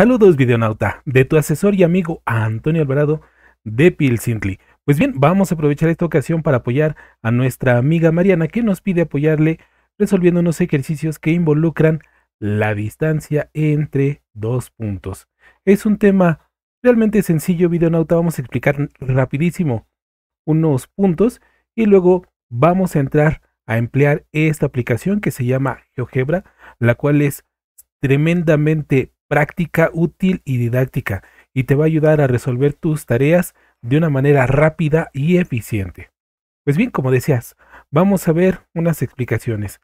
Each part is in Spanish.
Saludos videonauta, de tu asesor y amigo Antonio Alvarado de Pilsintli. Pues bien, vamos a aprovechar esta ocasión para apoyar a nuestra amiga Mariana que nos pide apoyarle resolviendo unos ejercicios que involucran la distancia entre dos puntos. Es un tema realmente sencillo videonauta, vamos a explicar rapidísimo unos puntos y luego vamos a entrar a emplear esta aplicación que se llama GeoGebra, la cual es tremendamente práctica, útil y didáctica y te va a ayudar a resolver tus tareas de una manera rápida y eficiente. Pues bien, como decías, vamos a ver unas explicaciones.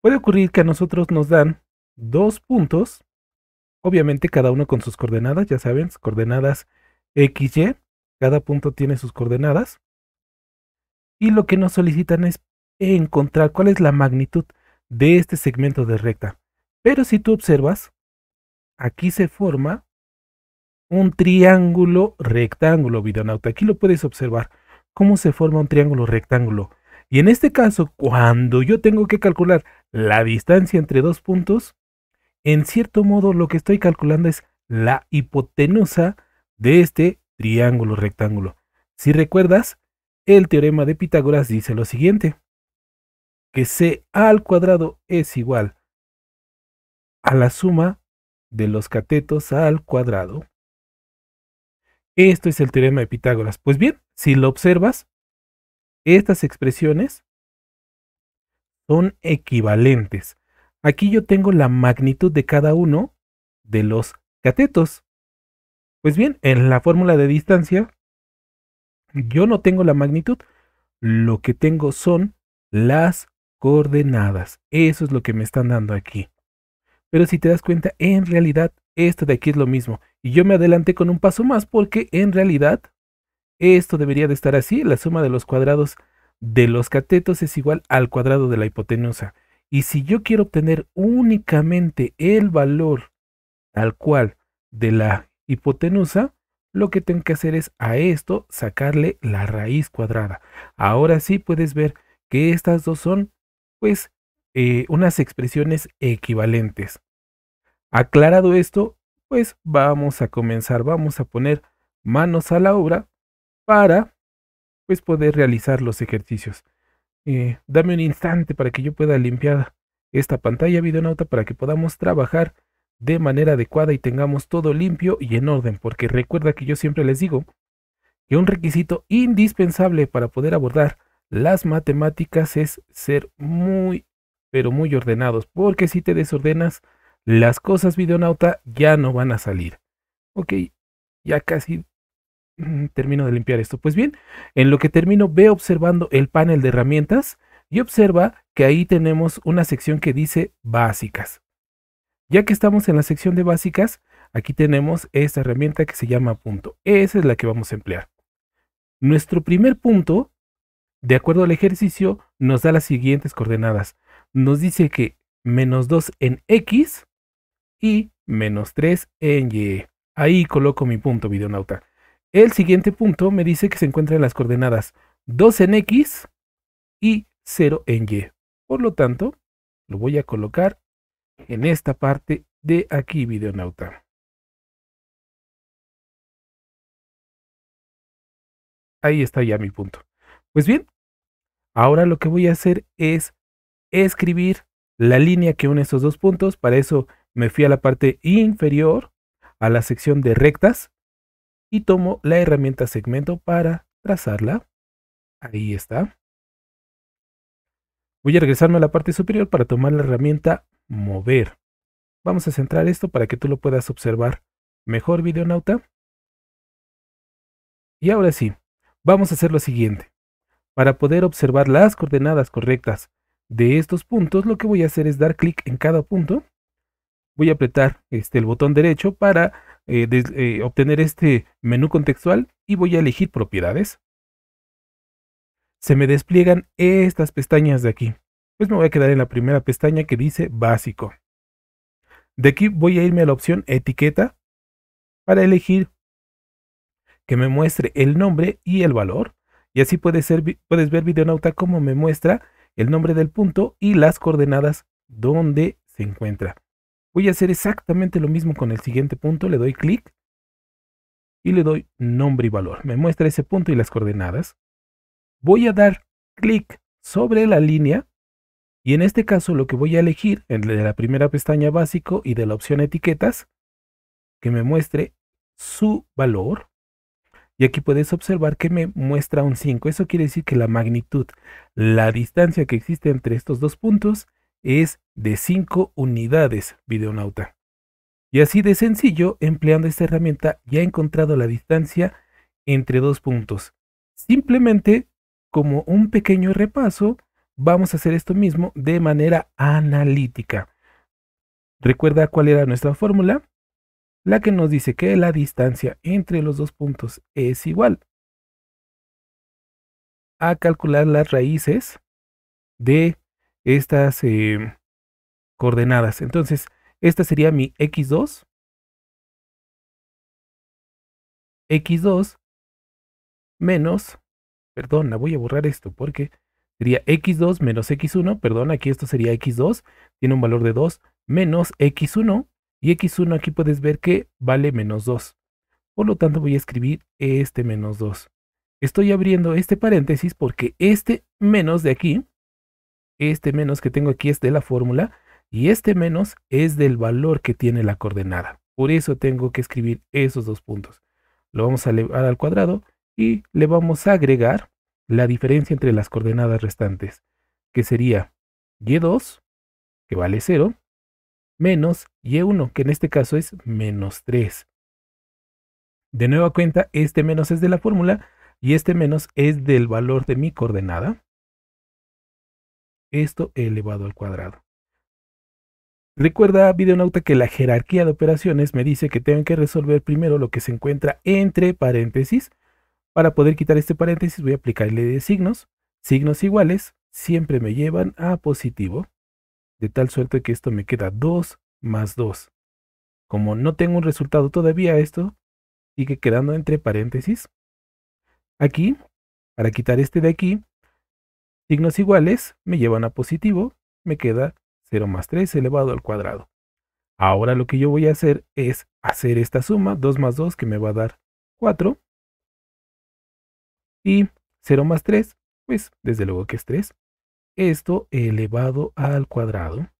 Puede ocurrir que a nosotros nos dan dos puntos, obviamente cada uno con sus coordenadas, ya saben, coordenadas XY, cada punto tiene sus coordenadas. Y lo que nos solicitan es encontrar cuál es la magnitud de este segmento de recta. Pero si tú observas, aquí se forma un triángulo rectángulo, videonauta. Aquí lo puedes observar, cómo se forma un triángulo rectángulo. Y en este caso, cuando yo tengo que calcular la distancia entre dos puntos, en cierto modo lo que estoy calculando es la hipotenusa de este triángulo rectángulo. Si recuerdas, el teorema de Pitágoras dice lo siguiente, que c al cuadrado es igual a la suma de los catetos al cuadrado. Esto es el teorema de Pitágoras. Pues bien, si lo observas, estas expresiones son equivalentes. Aquí yo tengo la magnitud de cada uno de los catetos. Pues bien, en la fórmula de distancia, yo no tengo la magnitud. Lo que tengo son las coordenadas. Eso es lo que me están dando aquí. Pero si te das cuenta, en realidad esto de aquí es lo mismo. Y yo me adelanté con un paso más porque en realidad esto debería de estar así. La suma de los cuadrados de los catetos es igual al cuadrado de la hipotenusa. Y si yo quiero obtener únicamente el valor tal cual de la hipotenusa, lo que tengo que hacer es a esto sacarle la raíz cuadrada. Ahora sí puedes ver que estas dos son pues eh, unas expresiones equivalentes. Aclarado esto, pues vamos a comenzar, vamos a poner manos a la obra para pues poder realizar los ejercicios. Eh, dame un instante para que yo pueda limpiar esta pantalla videonauta para que podamos trabajar de manera adecuada y tengamos todo limpio y en orden, porque recuerda que yo siempre les digo que un requisito indispensable para poder abordar las matemáticas es ser muy pero muy ordenados, porque si te desordenas, las cosas videonauta ya no van a salir. Ok, ya casi mm, termino de limpiar esto. Pues bien, en lo que termino, ve observando el panel de herramientas y observa que ahí tenemos una sección que dice básicas. Ya que estamos en la sección de básicas, aquí tenemos esta herramienta que se llama punto. Esa es la que vamos a emplear. Nuestro primer punto, de acuerdo al ejercicio, nos da las siguientes coordenadas nos dice que menos 2 en X y menos 3 en Y. Ahí coloco mi punto, videonauta. El siguiente punto me dice que se encuentra en las coordenadas 2 en X y 0 en Y. Por lo tanto, lo voy a colocar en esta parte de aquí, videonauta. Ahí está ya mi punto. Pues bien, ahora lo que voy a hacer es escribir la línea que une estos dos puntos. Para eso me fui a la parte inferior, a la sección de rectas, y tomo la herramienta segmento para trazarla. Ahí está. Voy a regresarme a la parte superior para tomar la herramienta mover. Vamos a centrar esto para que tú lo puedas observar mejor, videonauta. Y ahora sí, vamos a hacer lo siguiente. Para poder observar las coordenadas correctas de estos puntos, lo que voy a hacer es dar clic en cada punto. Voy a apretar este, el botón derecho para eh, eh, obtener este menú contextual y voy a elegir propiedades. Se me despliegan estas pestañas de aquí. Pues me voy a quedar en la primera pestaña que dice básico. De aquí voy a irme a la opción etiqueta para elegir que me muestre el nombre y el valor. Y así puedes, ser, puedes ver Videonauta como me muestra el nombre del punto y las coordenadas donde se encuentra. Voy a hacer exactamente lo mismo con el siguiente punto. Le doy clic y le doy nombre y valor. Me muestra ese punto y las coordenadas. Voy a dar clic sobre la línea y en este caso lo que voy a elegir de la primera pestaña básico y de la opción etiquetas que me muestre su valor. Y aquí puedes observar que me muestra un 5. Eso quiere decir que la magnitud, la distancia que existe entre estos dos puntos es de 5 unidades, videonauta. Y así de sencillo, empleando esta herramienta, ya he encontrado la distancia entre dos puntos. Simplemente, como un pequeño repaso, vamos a hacer esto mismo de manera analítica. ¿Recuerda cuál era nuestra fórmula? La que nos dice que la distancia entre los dos puntos es igual a calcular las raíces de estas eh, coordenadas. Entonces, esta sería mi x2. x2 menos, perdón, la voy a borrar esto porque sería x2 menos x1, perdón, aquí esto sería x2, tiene un valor de 2, menos x1, y x1 aquí puedes ver que vale menos 2. Por lo tanto voy a escribir este menos 2. Estoy abriendo este paréntesis porque este menos de aquí, este menos que tengo aquí es de la fórmula, y este menos es del valor que tiene la coordenada. Por eso tengo que escribir esos dos puntos. Lo vamos a elevar al cuadrado y le vamos a agregar la diferencia entre las coordenadas restantes, que sería y2, que vale 0, menos y1, que en este caso es menos 3. De nueva cuenta, este menos es de la fórmula y este menos es del valor de mi coordenada. Esto elevado al cuadrado. Recuerda, videonauta, que la jerarquía de operaciones me dice que tengo que resolver primero lo que se encuentra entre paréntesis. Para poder quitar este paréntesis voy a aplicarle de signos. Signos iguales siempre me llevan a positivo, de tal suerte que esto me queda 2 más 2. Como no tengo un resultado todavía, esto sigue quedando entre paréntesis. Aquí, para quitar este de aquí, signos iguales me llevan a positivo, me queda 0 más 3 elevado al cuadrado. Ahora lo que yo voy a hacer es hacer esta suma, 2 más 2 que me va a dar 4. Y 0 más 3, pues desde luego que es 3. Esto elevado al cuadrado.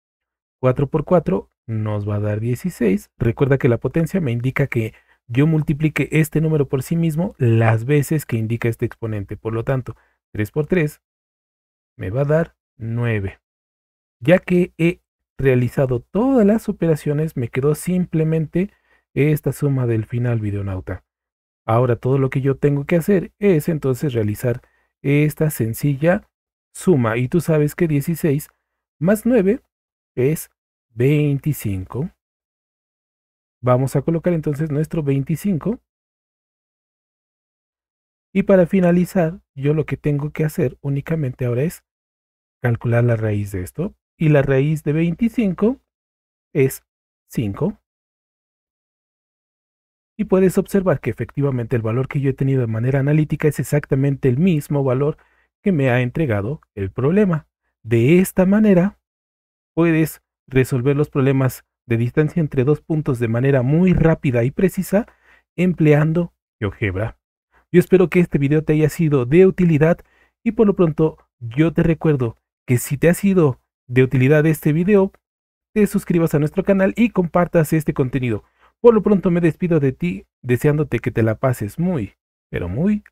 4 por 4 nos va a dar 16. Recuerda que la potencia me indica que yo multiplique este número por sí mismo las veces que indica este exponente. Por lo tanto, 3 por 3 me va a dar 9. Ya que he realizado todas las operaciones, me quedó simplemente esta suma del final videonauta. Ahora todo lo que yo tengo que hacer es entonces realizar esta sencilla suma. Y tú sabes que 16 más 9 es 25. Vamos a colocar entonces nuestro 25. Y para finalizar, yo lo que tengo que hacer únicamente ahora es calcular la raíz de esto y la raíz de 25 es 5. Y puedes observar que efectivamente el valor que yo he tenido de manera analítica es exactamente el mismo valor que me ha entregado el problema. De esta manera, puedes resolver los problemas de distancia entre dos puntos de manera muy rápida y precisa empleando GeoGebra. Yo espero que este video te haya sido de utilidad y por lo pronto yo te recuerdo que si te ha sido de utilidad este video, te suscribas a nuestro canal y compartas este contenido. Por lo pronto me despido de ti deseándote que te la pases muy, pero muy